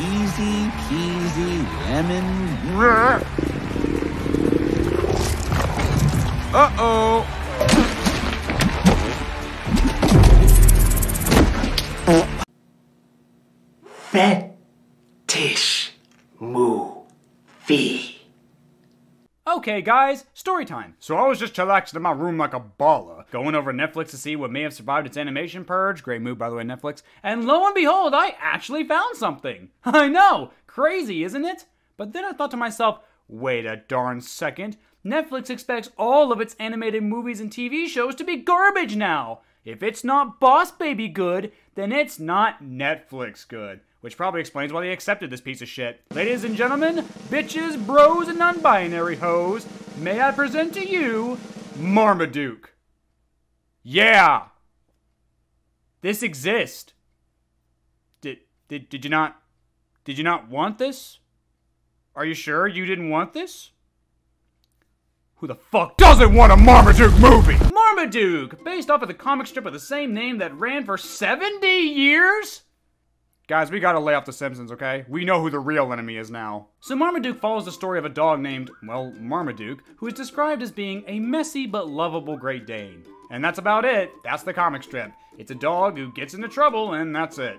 Easy peasy lemon. Uh oh. Fetish movie. Okay, guys, story time. So I was just chillaxing in my room like a baller, going over Netflix to see what may have survived its animation purge. Great move, by the way, Netflix. And lo and behold, I actually found something. I know, crazy, isn't it? But then I thought to myself, wait a darn second. Netflix expects all of its animated movies and TV shows to be garbage now. If it's not Boss Baby good, then it's not Netflix good. Which probably explains why they accepted this piece of shit. Ladies and gentlemen, bitches, bros, and non binary hoes, may I present to you Marmaduke. Yeah! This exists. Did, did, did you not. Did you not want this? Are you sure you didn't want this? Who the fuck doesn't want a Marmaduke movie? Marmaduke, based off of the comic strip of the same name that ran for 70 years? Guys, we gotta lay off the Simpsons, okay? We know who the real enemy is now. So Marmaduke follows the story of a dog named, well, Marmaduke, who is described as being a messy but lovable Great Dane. And that's about it. That's the comic strip. It's a dog who gets into trouble, and that's it.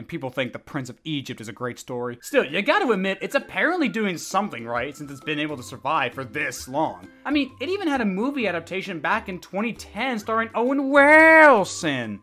And people think The Prince of Egypt is a great story. Still, you gotta admit, it's apparently doing something right since it's been able to survive for this long. I mean, it even had a movie adaptation back in 2010 starring Owen Wilson.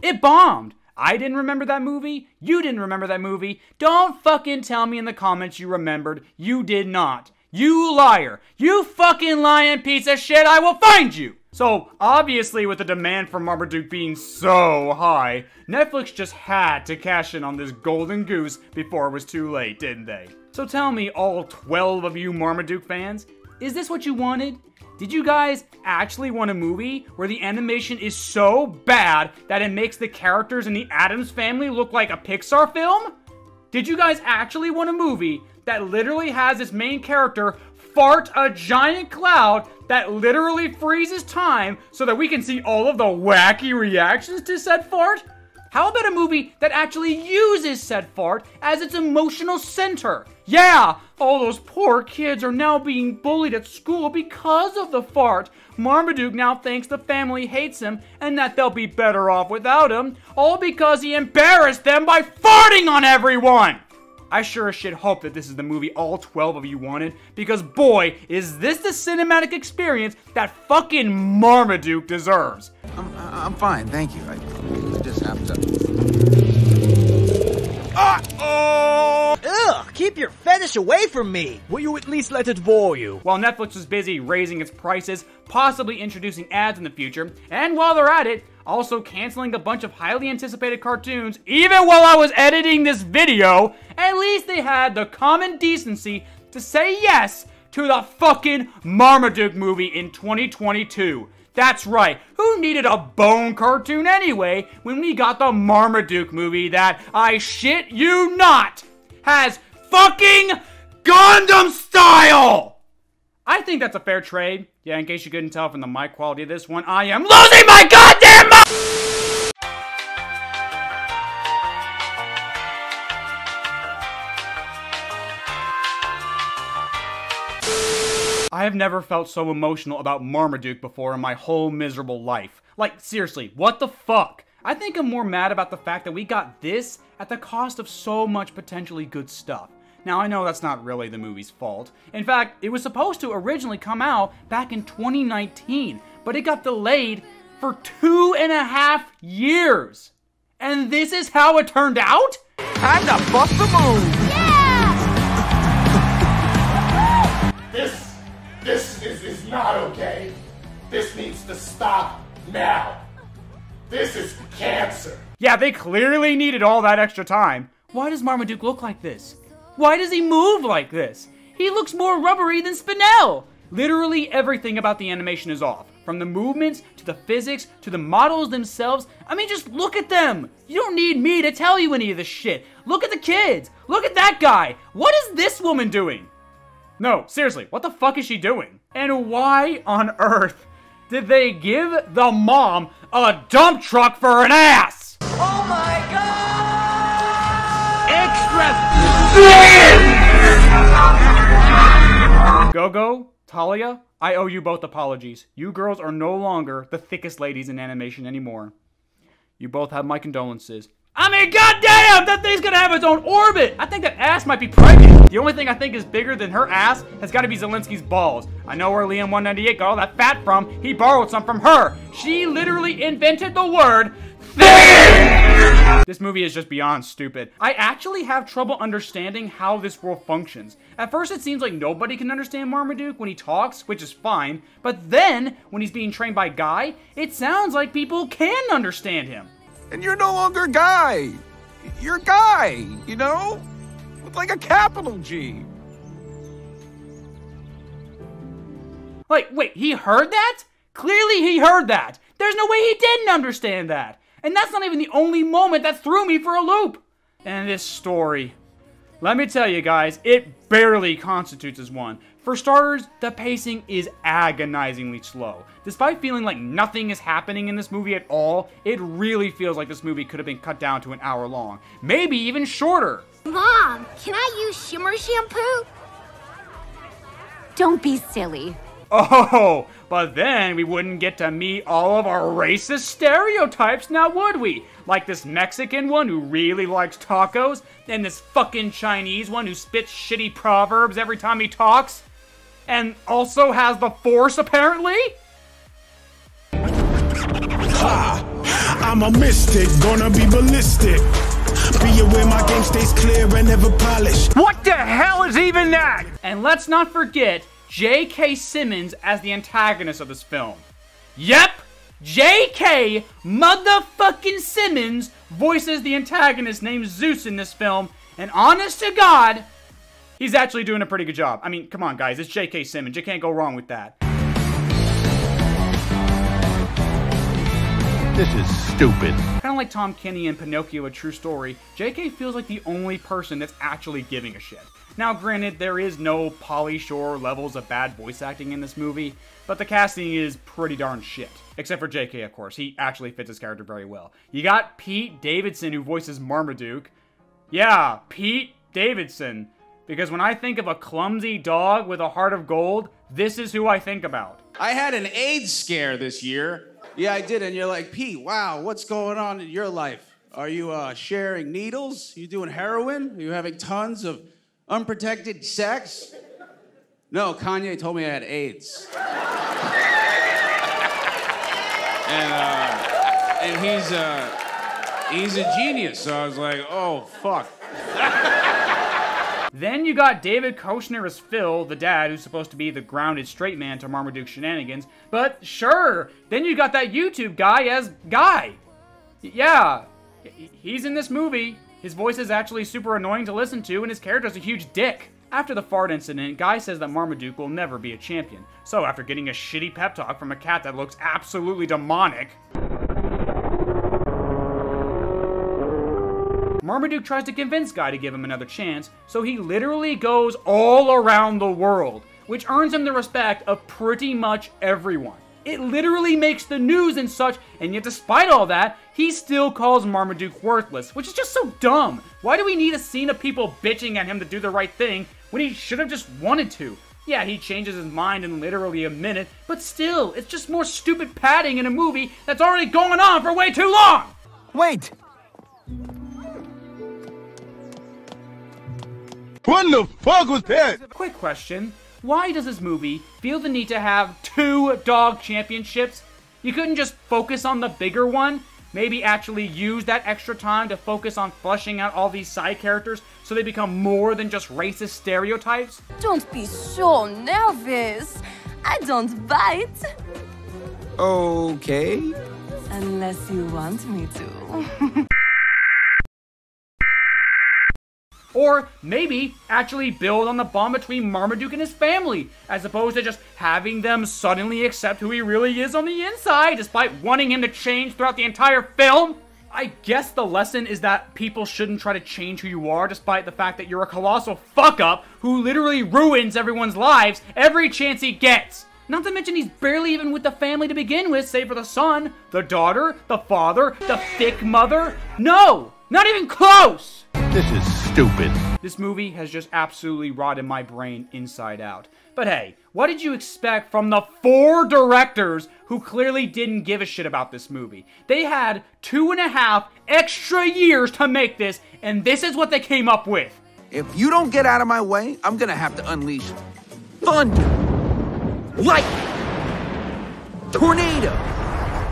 It bombed. I didn't remember that movie. You didn't remember that movie. Don't fucking tell me in the comments you remembered. You did not. You liar. You fucking lying piece of shit. I will find you. So, obviously, with the demand for Marmaduke being so high, Netflix just had to cash in on this golden goose before it was too late, didn't they? So tell me, all 12 of you Marmaduke fans, is this what you wanted? Did you guys actually want a movie where the animation is so bad that it makes the characters in the Addams family look like a Pixar film? Did you guys actually want a movie that literally has its main character fart a giant cloud that literally freezes time so that we can see all of the wacky reactions to said fart? How about a movie that actually uses said fart as its emotional center? Yeah, all those poor kids are now being bullied at school because of the fart. Marmaduke now thinks the family hates him and that they'll be better off without him, all because he embarrassed them by farting on everyone! I sure as shit hope that this is the movie all 12 of you wanted, because boy, is this the cinematic experience that fucking Marmaduke deserves. I'm, I'm fine, thank you. I just have to. Uh-oh! Ugh, keep your fetish away from me! Will you at least let it bore you? While Netflix was busy raising its prices, possibly introducing ads in the future, and while they're at it, also canceling a bunch of highly anticipated cartoons, even while I was editing this video, at least they had the common decency to say yes to the fucking Marmaduke movie in 2022. That's right, who needed a bone cartoon anyway when we got the Marmaduke movie that, I shit you not, has fucking Gangnam style! I think that's a fair trade. Yeah, in case you couldn't tell from the mic quality of this one, I am losing my goddamn mind! I have never felt so emotional about Marmaduke before in my whole miserable life. Like, seriously, what the fuck? I think I'm more mad about the fact that we got this at the cost of so much potentially good stuff. Now, I know that's not really the movie's fault. In fact, it was supposed to originally come out back in 2019, but it got delayed for two and a half years. And this is how it turned out? Time to bust the move! This, this is, is not okay. This needs to stop now. This is cancer. Yeah, they clearly needed all that extra time. Why does Marmaduke look like this? Why does he move like this? He looks more rubbery than Spinel! Literally everything about the animation is off. From the movements, to the physics, to the models themselves. I mean, just look at them! You don't need me to tell you any of this shit. Look at the kids! Look at that guy! What is this woman doing? No, seriously, what the fuck is she doing? And why on earth did they give the mom a dump truck for an ass? Oh my god! Gogo, Talia, I owe you both apologies. You girls are no longer the thickest ladies in animation anymore. You both have my condolences. I mean, goddamn, that thing's gonna have its own orbit. I think that ass might be pregnant. The only thing I think is bigger than her ass has got to be Zelensky's balls. I know where Liam 198 got all that fat from. He borrowed some from her. She literally invented the word this movie is just beyond stupid. I actually have trouble understanding how this world functions. At first it seems like nobody can understand Marmaduke when he talks, which is fine, but then, when he's being trained by Guy, it sounds like people can understand him. And you're no longer Guy. You're Guy, you know? With like a capital G. Like, wait, he heard that? Clearly he heard that. There's no way he didn't understand that. And that's not even the only moment that threw me for a loop. And this story. Let me tell you guys, it barely constitutes as one. For starters, the pacing is agonizingly slow. Despite feeling like nothing is happening in this movie at all, it really feels like this movie could have been cut down to an hour long. Maybe even shorter. Mom, can I use shimmer shampoo? Don't be silly. Oh, but then we wouldn't get to meet all of our racist stereotypes now would we? Like this Mexican one who really likes tacos, and this fucking Chinese one who spits shitty proverbs every time he talks, and also has the force apparently? I'm a mystic, gonna be ballistic. Be aware my game stays clear and never polished. What the hell is even that? And let's not forget J.K. Simmons as the antagonist of this film. Yep, J.K. motherfucking Simmons voices the antagonist named Zeus in this film, and honest to God, he's actually doing a pretty good job. I mean, come on, guys, it's J.K. Simmons. You can't go wrong with that. This is stupid. Kind of like Tom Kenny in Pinocchio, A True Story, JK feels like the only person that's actually giving a shit. Now, granted, there is no Pauly Shore levels of bad voice acting in this movie, but the casting is pretty darn shit. Except for JK, of course. He actually fits his character very well. You got Pete Davidson, who voices Marmaduke. Yeah, Pete Davidson. Because when I think of a clumsy dog with a heart of gold, this is who I think about. I had an AIDS scare this year. Yeah, I did. And you're like, Pete, wow, what's going on in your life? Are you uh, sharing needles? Are you doing heroin? Are you having tons of unprotected sex? No, Kanye told me I had AIDS. and uh, and he's uh, he's a genius. So I was like, oh fuck. Then you got David Koechner as Phil, the dad, who's supposed to be the grounded straight man to Marmaduke shenanigans. But sure, then you got that YouTube guy as Guy. Yeah, he's in this movie. His voice is actually super annoying to listen to, and his character's a huge dick. After the fart incident, Guy says that Marmaduke will never be a champion. So after getting a shitty pep talk from a cat that looks absolutely demonic, Marmaduke tries to convince Guy to give him another chance, so he literally goes all around the world, which earns him the respect of pretty much everyone. It literally makes the news and such, and yet despite all that, he still calls Marmaduke worthless, which is just so dumb. Why do we need a scene of people bitching at him to do the right thing when he should have just wanted to? Yeah, he changes his mind in literally a minute, but still, it's just more stupid padding in a movie that's already going on for way too long! Wait! What the fuck was that? Quick question. Why does this movie feel the need to have two dog championships? You couldn't just focus on the bigger one? Maybe actually use that extra time to focus on fleshing out all these side characters so they become more than just racist stereotypes? Don't be so nervous. I don't bite. Okay. Unless you want me to. Or maybe actually build on the bond between Marmaduke and his family, as opposed to just having them suddenly accept who he really is on the inside, despite wanting him to change throughout the entire film. I guess the lesson is that people shouldn't try to change who you are, despite the fact that you're a colossal fuck up who literally ruins everyone's lives every chance he gets. Not to mention he's barely even with the family to begin with, save for the son, the daughter, the father, the thick mother. No! Not even close! This is stupid. This movie has just absolutely rotted my brain inside out. But hey, what did you expect from the four directors who clearly didn't give a shit about this movie? They had two and a half extra years to make this, and this is what they came up with. If you don't get out of my way, I'm gonna have to unleash thunder, lightning, tornado,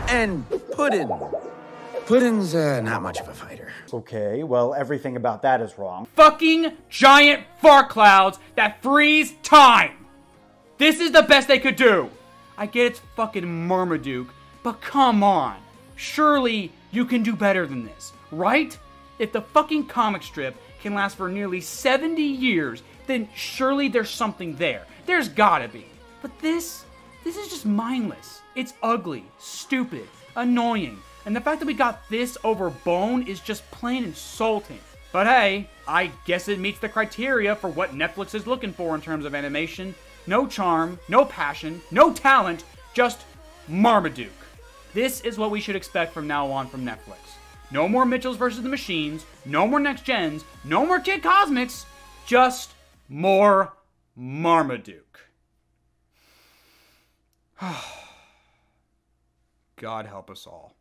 and pudding. Pudding's uh, not much of a fighter. Okay, well, everything about that is wrong. Fucking giant fart clouds that freeze time! This is the best they could do! I get it's fucking Marmaduke, but come on. Surely you can do better than this, right? If the fucking comic strip can last for nearly 70 years, then surely there's something there. There's gotta be. But this, this is just mindless. It's ugly, stupid, annoying, and the fact that we got this over Bone is just plain insulting. But hey, I guess it meets the criteria for what Netflix is looking for in terms of animation. No charm, no passion, no talent, just Marmaduke. This is what we should expect from now on from Netflix. No more Mitchells versus the Machines, no more Next Gens, no more Kid Cosmics, just more Marmaduke. God help us all.